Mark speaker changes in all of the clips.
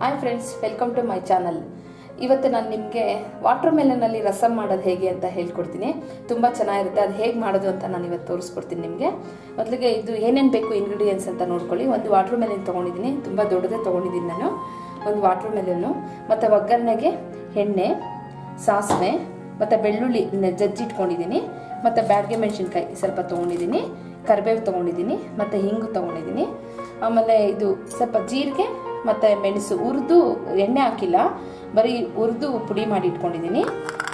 Speaker 1: Hi friends welcome to my channel ಇವತ್ತು ನಾನು ನಿಮಗೆ ವಾಟರ್ ಮೆಲನಲ್ಲಿ ರಸಮ್ ಮಾಡೋದು ಹೇಗೆ ಅಂತ ಹೇಳ್ಕೊಡ್ತೀನಿ. ತುಂಬ ಚೆನ್ನಾಗಿರುತ್ತೆ, ಅದು ಹೇಗೆ ಮಾಡೋದು ಅಂತ ನಾನು ಇವತ್ತು ತೋರಿಸ್ಕೊಡ್ತೀನಿ ನಿಮಗೆ. ಮೊದಲಿಗೆ ಇದು ಏನೇನು ಬೇಕು ಇಂಗ್ರೀಡಿಯೆಂಟ್ಸ್ ಅಂತ ನೋಡ್ಕೊಳ್ಳಿ. ಒಂದು ವಾಟರ್ ಮೆಲನ್ ತೊಗೊಂಡಿದ್ದೀನಿ, ತುಂಬ ದೊಡ್ಡದೇ ತೊಗೊಂಡಿದ್ದೀನಿ ನಾನು. ಒಂದು ವಾಟರ್ ಮೆಲನ್ನು ಮತ್ತು ಒಗ್ಗರಣೆಗೆ ಎಣ್ಣೆ, ಸಾಸಿವೆ, ಮತ್ತು ಬೆಳ್ಳುಳ್ಳಿ ಜಜ್ಜಿಟ್ಕೊಂಡಿದ್ದೀನಿ ಮತ್ತು ಬ್ಯಾಡ್ಗೆ ಮೆಣಸಿನ್ಕಾಯಿ ಸ್ವಲ್ಪ ತೊಗೊಂಡಿದ್ದೀನಿ, ಕರಿಬೇವು ತೊಗೊಂಡಿದ್ದೀನಿ, ಮತ್ತು ಹಿಂಗು ತೊಗೊಂಡಿದ್ದೀನಿ. ಆಮೇಲೆ ಇದು ಸ್ವಲ್ಪ ಜೀರಿಗೆ ಮತ್ತು ಮೆಣಸು ಹುರಿದು ಎಣ್ಣೆ ಹಾಕಿಲ್ಲ, ಬರೀ ಹುರಿದು ಪುಡಿ ಮಾಡಿ ಇಟ್ಕೊಂಡಿದ್ದೀನಿ.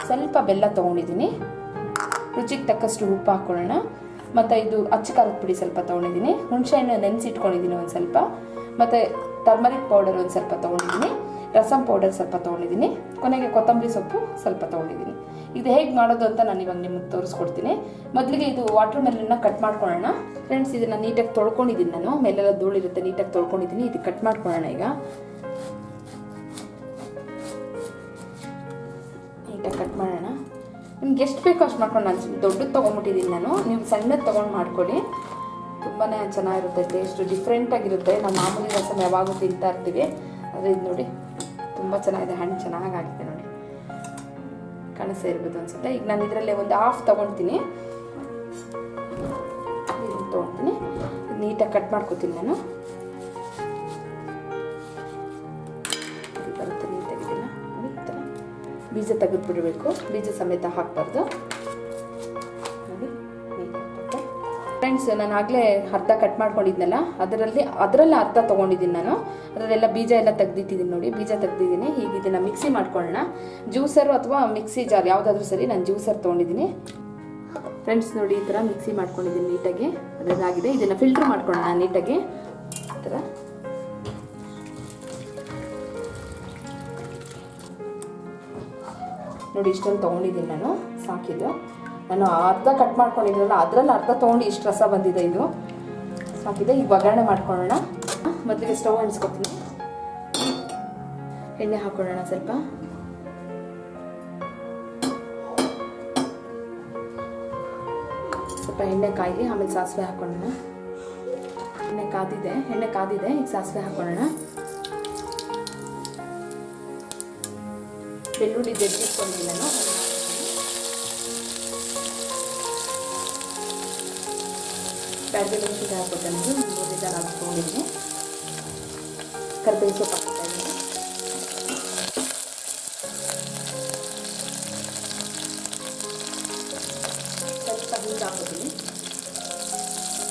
Speaker 1: ಸ್ವಲ್ಪ ಬೆಲ್ಲ ತೊಗೊಂಡಿದ್ದೀನಿ. ರುಚಿಗೆ ತಕ್ಕಷ್ಟು ಉಪ್ಪು ಹಾಕ್ಕೊಳ್ಳೋಣ ಮತ್ತು ಇದು ಅಚ್ಚ ಪುಡಿ ಸ್ವಲ್ಪ ತೊಗೊಂಡಿದ್ದೀನಿ. ಹುಣಸೆಹಣ್ಣು ನೆನೆಸಿಟ್ಕೊಂಡಿದ್ದೀನಿ ಒಂದು ಸ್ವಲ್ಪ. ಮತ್ತು ಟರ್ಮರಿಕ್ ಪೌಡರ್ ಒಂದು ಸ್ವಲ್ಪ ತೊಗೊಂಡಿದ್ದೀನಿ. ರಸಮ್ ಪೌಡರ್ ಸ್ವಲ್ಪ ತೊಗೊಂಡಿದ್ದೀನಿ. ಕೊನೆಗೆ ಕೊತ್ತಂಬರಿ ಸೊಪ್ಪು ಸ್ವಲ್ಪ ತೊಗೊಂಡಿದ್ದೀನಿ. ಇದು ಹೇಗೆ ಮಾಡೋದು ಅಂತ ನಾನು ಇವಾಗ ನಿಮಗೆ ತೋರಿಸ್ಕೊಡ್ತೀನಿ. ಮೊದಲಿಗೆ ಇದು ವಾಟರ್ ಮೆಲನ್ನ ಕಟ್ ಮಾಡ್ಕೊಳ್ಳೋಣ. ಫ್ರೆಂಡ್ಸ್ ಇದನ್ನು ನೀಟಾಗಿ ತೊಳ್ಕೊಂಡಿದ್ದೀನಿ ನಾನು. ಮೇಲೆಲ್ಲ ಧೂಳಿರುತ್ತೆ ನೀಟಾಗಿ ತೊಳ್ಕೊಂಡಿದ್ದೀನಿ. ಇದು ಕಟ್ ಮಾಡ್ಕೊಳ್ಳೋಣ ಈಗ. ನೀಟಾಗಿ ಕಟ್ ಮಾಡೋಣ. ನಿಮ್ಗೆ ಎಷ್ಟು ಬೇಕೋ ಅಷ್ಟು ಮಾಡ್ಕೊಂಡು ನಾನು ದೊಡ್ಡದು ತೊಗೊಂಡ್ಬಿಟ್ಟಿದ್ದೀನಿ ನಾನು. ನೀವು ಸಣ್ಣದು ತೊಗೊಂಡು ಮಾಡ್ಕೊಳ್ಳಿ. ತುಂಬಾ ಚೆನ್ನಾಗಿರುತ್ತೆ ಟೇಸ್ಟು ಡಿಫ್ರೆಂಟಾಗಿರುತ್ತೆ ನಾವು ಮಾಮೂಲಿ ರಸಮ್ ಯಾವಾಗೂ ತಿಂತಾ ಇರ್ತೀವಿ. ಆದರೆ ಇದು ನೋಡಿ. ತುಂಬ ಚೆನ್ನಾಗಿದೆ, ಹಣ್ಣು ಚೆನ್ನಾಗಾಗಿದೆ ನೋಡಿ. ಕಾಣಿಸ್ತಾ ಇರ್ಬೋದು ಅನ್ಸುತ್ತೆ. ಈಗ ನಾನು ಇದರಲ್ಲೇ ಒಂದು ಹಾಫ್ ತೊಗೊಳ್ತೀನಿ ತೊಗೊಳ್ತೀನಿ ನೀಟಾಗಿ ಕಟ್ ಮಾಡ್ಕೋತೀನಿ ನಾನು. ಬರುತ್ತೆ ನೀಟಾಗಿ ಇದನ್ನು. ನೋಡಿ ಈ ಬೀಜ ತೆಗೆದುಬಿಡಬೇಕು. ಬೀಜ ಸಮೇತ ಹಾಕಬಾರ್ದು. ಫ್ರೆಂಡ್ಸ್ ನಾನು ಆಗಲೇ ಅರ್ಧ ಕಟ್ ಮಾಡ್ಕೊಂಡಿದ್ನಲ್ಲ, ಅದರಲ್ಲಿ ಅದರಲ್ಲಿ ಅರ್ಧ ತೊಗೊಂಡಿದ್ದೀನಿ ನಾನು. ಅದರಲ್ಲೆಲ್ಲ ಬೀಜ ಎಲ್ಲ ತೆಗ್ದಿಟ್ಟಿದ್ದೀನಿ ನೋಡಿ, ಬೀಜ ತೆಗ್ದಿದ್ದೀನಿ. ಹೀಗೆ ಇದನ್ನು ಮಿಕ್ಸಿ ಮಾಡ್ಕೊಳ್ಳೋಣ. ಜ್ಯೂಸರು ಅಥವಾ ಮಿಕ್ಸಿ ಜಾರ್ ಯಾವುದಾದ್ರೂ ಸರಿ ನಾನು ಜ್ಯೂಸರ್ ತೊಗೊಂಡಿದ್ದೀನಿ. ಫ್ರೆಂಡ್ಸ್ ನೋಡಿ ಈ ಥರ ಮಿಕ್ಸಿ ಮಾಡ್ಕೊಂಡಿದ್ದೀನಿ ನೀಟಾಗಿ. ಅದಾಗಿದೆ ಇದನ್ನು ಫಿಲ್ಟ್ರ್ ಮಾಡ್ಕೊಳ್ಳೋಣ ನೀಟಾಗಿ. ಈ ಥರ ನೋಡಿ, ಇಷ್ಟೊಂದು ತೊಗೊಂಡಿದ್ದೀನಿ ನಾನು. ಸಾಕಿದ್ದು. ನಾನು ಅರ್ಧ ಕಟ್ ಮಾಡ್ಕೊಂಡಿದ್ರಲ್ಲ, ಅದರಲ್ಲಿ ಅರ್ಧ ತೊಗೊಂಡು ಇಷ್ಟು ರಸ ಬಂದಿದೆ ಇದು ಸಾಕಿದೆ ಈಗ ಒಗ್ಗರಣೆ ಮಾಡ್ಕೊಳ್ಳೋಣ. ಮೊದಲಿಗೆ ಸ್ಟವ್ ಅಂಟಿಸ್ಕೊತೀನಿ. ಎಣ್ಣೆ ಹಾಕೊಳ್ಳೋಣ ಸ್ವಲ್ಪ. ಸ್ವಲ್ಪ ಎಣ್ಣೆ ಕಾಯಿ ಆಮೇಲೆ ಸಾಸಿವೆ ಹಾಕೊಳ್ಳೋಣ. ಎಣ್ಣೆ ಕಾದಿದೆ ಎಣ್ಣೆ ಕಾದಿದೆ, ಈಗ ಸಾಸಿವೆ ಹಾಕೊಳ್ಳೋಣ. ಬೆಳ್ಳುಳ್ಳಿ ಜಜ್ಜಿಟ್ಕೊಂಡಿದ್ದೀನಿ ನಾನು. ಬ್ಯಾಡ್ಗೆ ಮೆಣಸಿನ್ಕಾಯಿ ಹಾಕ್ಕೊಟ್ಟೆ ನಾನು ಮೂರು ನಿಧಾನ ಹಾಕ್ಕೊಂಡಿದ್ದೀನಿ ಕರ್ಬೇವು ಸೊಪ್ಪು ಹಾಕ್ತಾ ಇದ್ದೀನಿ ಸ್ವಲ್ಪ ಹಿಂಗೆ ಹಾಕೋತೀನಿ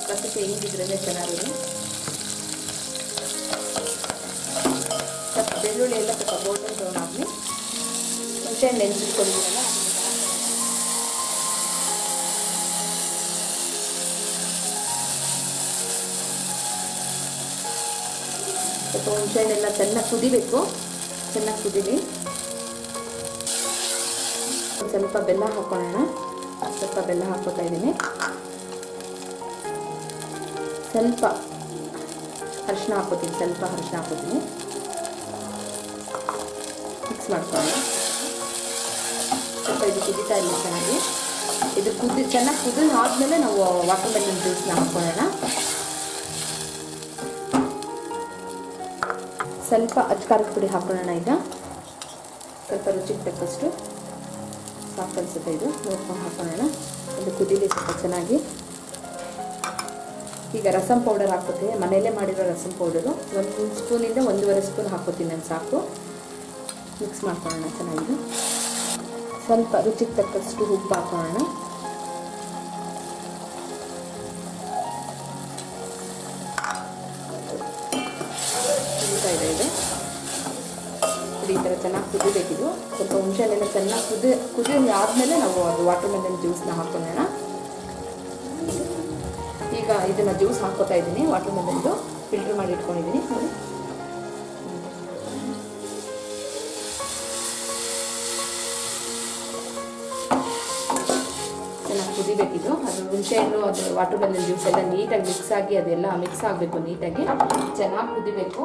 Speaker 1: ರಸಕ್ಕೆ ಹಿಂಗಿದ್ರೇ ಚೆನ್ನಾಗಿದೆ ಸ್ವಲ್ಪ ಬೆಳ್ಳುಳ್ಳಿ ಎಲ್ಲ ಸ್ವಲ್ಪ ಗೋಲ್ಡನ್ ಬ್ರೌನ್ ಆಗಲಿ ಮುಂಚೆ ನೆನೆಸಿಟ್ಕೊಂಡಿದ್ದೀನಲ್ಲ ಸ್ವಲ್ಪ ಹುಣಸೆಹಣ್ಣೆಲ್ಲ ಚೆನ್ನಾಗಿ ಕುದಿಬೇಕು. ಚೆನ್ನಾಗಿ ಕುದಿಲಿ. ಸ್ವಲ್ಪ ಬೆಲ್ಲ ಹಾಕೋಣ ಸ್ವಲ್ಪ ಬೆಲ್ಲ ಹಾಕೋತಾ ಇದ್ದೀನಿ. ಸ್ವಲ್ಪ ಅರಿಶಿನ ಹಾಕೋತೀನಿ. ಸ್ವಲ್ಪ ಅರಿಶಿನ ಹಾಕೋತೀನಿ. ಮಿಕ್ಸ್ ಮಾಡ್ಕೊಳ್ಳೋಣ. ಸ್ವಲ್ಪ ಇದು ಕುದೀತಾ ಇಲ್ಲ ಚೆನ್ನಾಗಿ. ಇದು ಕುದಿ ಚೆನ್ನಾಗಿ ಕುದಿ ಆದಮೇಲೆ ನಾವು ವಾಟರ್ ಮೆಲನ್ ಜ್ಯೂಸ್ನ ಹಾಕ್ಕೊಳ್ಳೋಣ ಸ್ವಲ್ಪ ಅಚ್ಚ ಖಾರದ ಪುಡಿ ಹಾಕೊಳ್ಳೋಣ ಈಗ. ಸ್ವಲ್ಪ ರುಚಿಗೆ ತಕ್ಕಷ್ಟು ಸಾಕು ಅನಿಸುತ್ತೆ ಇದು. ನೋಡ್ಕೊಂಡು ಹಾಕೊಳ್ಳೋಣ. ಒಂದು ಕುದೀಲಿ ಸ್ವಲ್ಪ ಚೆನ್ನಾಗಿ. ಈಗ ರಸಮ್ ಪೌಡರ್ ಹಾಕೋತೀನಿ ಮನೆಯಲ್ಲೇ ಮಾಡಿರೋ ರಸಂ ಪೌಡರು ಒಂದು ಸ್ಪೂನಿಂದ ಒಂದೂವರೆ ಸ್ಪೂನ್ ಹಾಕೋತೀನಿ ನಾನು, ಸಾಕು. ಮಿಕ್ಸ್ ಮಾಡ್ಕೊಳ್ಳೋಣ ಚೆನ್ನಾಗಿ. ಸ್ವಲ್ಪ ರುಚಿಗೆ ತಕ್ಕಷ್ಟು ಉಪ್ಪು ಹಾಕೊಳ್ಳೋಣ. ಚೆನ್ನಾಗಿ ಕುದಿಬೇಕಿದು ಸ್ವಲ್ಪ ಹುಣಸೆಹಣ್ಣೆಲ್ಲ ಚೆನ್ನಾಗಿ ಕುದಿ ಕುದಿ ಆದಮೇಲೆ ನಾವು ಅದು ವಾಟರ್ ಮೆಲನ್ ಜ್ಯೂಸ್ನ ಹಾಕೊಳ್ಳೋಣ. ಈಗ ಇದನ್ನು ಜ್ಯೂಸ್ ಹಾಕೋತಾ ಇದ್ದೀನಿ. ವಾಟರ್ ಮೆಲನ್ದು ಫಿಲ್ಟರ್ ಮಾಡಿ ಇಟ್ಕೊಂಡಿದ್ದೀನಿ. ನೋಡಿ ಚೆನ್ನಾಗಿ ಕುದಿಬೇಕಿದು ಅದು ಹುಣಸೆಹಣ್ಣು, ಅದು ವಾಟರ್ ಮೆಲನ್ ಜ್ಯೂಸ್ ಎಲ್ಲ ನೀಟಾಗಿ ಮಿಕ್ಸ್ ಆಗಿ ಅದೆಲ್ಲ ಮಿಕ್ಸ್ ಆಗಬೇಕು ನೀಟಾಗಿ. ಚೆನ್ನಾಗಿ ಕುದಿಬೇಕು.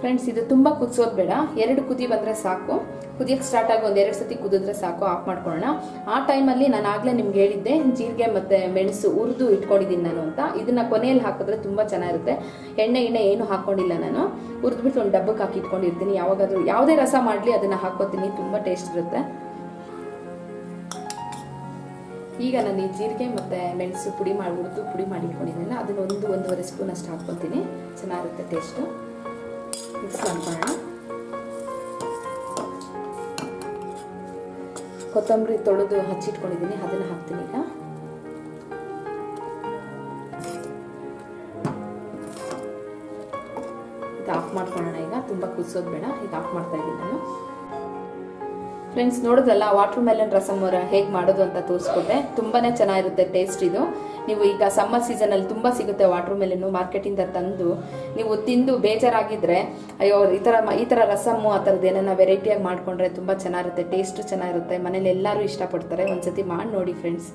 Speaker 1: ಫ್ರೆಂಡ್ಸ್ ಇದು ತುಂಬ ಕುದಿಸೋದು ಬೇಡ. ಎರಡು ಕುದಿ ಬಂದರೆ ಸಾಕು. ಕುದಿಯಕ್ಕೆ ಸ್ಟಾರ್ಟ್ ಆಗಿ ಒಂದೆರಡು ಸತಿ ಕುದಿದ್ರೆ ಸಾಕು. ಆಫ್ ಮಾಡ್ಕೊಳ್ಳೋಣ. ಆ ಟೈಮಲ್ಲಿ ನಾನು ಆಗಲೇ ನಿಮ್ಗೆ ಹೇಳಿದ್ದೆ, ಜೀರಿಗೆ ಮತ್ತು ಮೆಣಸು ಹುರಿದು ಇಟ್ಕೊಂಡಿದ್ದೀನಿ ನಾನು ಅಂತ. ಇದನ್ನ ಕೊನೆಯಲ್ಲಿ ಹಾಕಿದ್ರೆ ತುಂಬ ಚೆನ್ನಾಗಿರುತ್ತೆ. ಎಣ್ಣೆ ಎಣ್ಣೆ ಏನು ಹಾಕ್ಕೊಂಡಿಲ್ಲ ನಾನು. ಹುರಿದ್ಬಿಟ್ಟು ಒಂದು ಡಬ್ಬಕ್ಕೆ ಹಾಕಿ ಇಟ್ಕೊಂಡಿರ್ತೀನಿ. ಯಾವಾಗಾದ್ರೂ ಯಾವುದೇ ರಸ ಮಾಡಲಿ, ಅದನ್ನು ಹಾಕೋತೀನಿ ತುಂಬ ಟೇಸ್ಟ್ ಇರುತ್ತೆ. ಈಗ ನಾನು ಈ ಜೀರಿಗೆ ಮತ್ತು ಮೆಣಸು ಪುಡಿ ಮಾಡಿ, ಹುರಿದು ಪುಡಿ ಮಾಡಿ ಇಟ್ಕೊಂಡಿದ್ದೀನಲ್ಲ ಅದನ್ನ ಒಂದು ಒಂದೂವರೆ ಸ್ಪೂನ್ ಅಷ್ಟು ಹಾಕ್ಕೊತೀನಿ. ಚೆನ್ನಾಗಿರುತ್ತೆ ಟೇಸ್ಟು ಮಿಕ್ಸ್ ಕೊತ್ತಂಬರಿ ತೊಳೆದು ಹಚ್ಚಿಟ್ಕೊಂಡಿದ್ದೀನಿ ಅದನ್ನು ಹಾಕ್ತೀನಿ ಈಗ ಆಫ್ ಮಾಡ್ಕೊಳ್ಳೋಣ ಈಗ ತುಂಬ ಕುದಿಸೋದು ಬೇಡ ಈಗ ಆಫ್ ಮಾಡ್ತಾ ಇದ್ದೀನಿ ನಾನು ಫ್ರೆಂಡ್ಸ್ ನೋಡಿದ್ರಲ್ಲ ವಾಟರ್ ಮೆಲನ್ ರಸಮ್ ಹೇಗೆ ಮಾಡೋದು ಅಂತ ತೋರಿಸ್ಕೊಟ್ಟೆ. ತುಂಬಾನೇ ಚೆನ್ನಾಗಿರುತ್ತೆ ಟೇಸ್ಟ್ ಇದು. ನೀವು ಈಗ ಸಮ್ಮರ್ ಸೀಸನಲ್ಲಿ ತುಂಬಾ ಸಿಗುತ್ತೆ ವಾಟರ್ ಮೆಲನ್ನು ಮಾರ್ಕೆಟಿಂದ ತಂದು, ನೀವು ತಿಂದು ಬೇಜಾರಾಗಿದ್ರೆ, ಅಯ್ಯೋ, ಈ ತರ ಈ ತರ ರಸಮ್ಮು ಆ ಥರದ್ದು ವೆರೈಟಿ ವೆರೈಟಿಯಾಗಿ ಮಾಡ್ಕೊಂಡ್ರೆ ತುಂಬಾ ಚೆನ್ನಾಗಿರುತ್ತೆ ಟೇಸ್ಟು ಚೆನ್ನಾಗಿರುತ್ತೆ, ಮನೇಲಿ ಎಲ್ಲರೂ ಇಷ್ಟಪಡ್ತಾರೆ, ಒಂದ್ಸತಿ ಮಾಡಿ ನೋಡಿ ಫ್ರೆಂಡ್ಸ್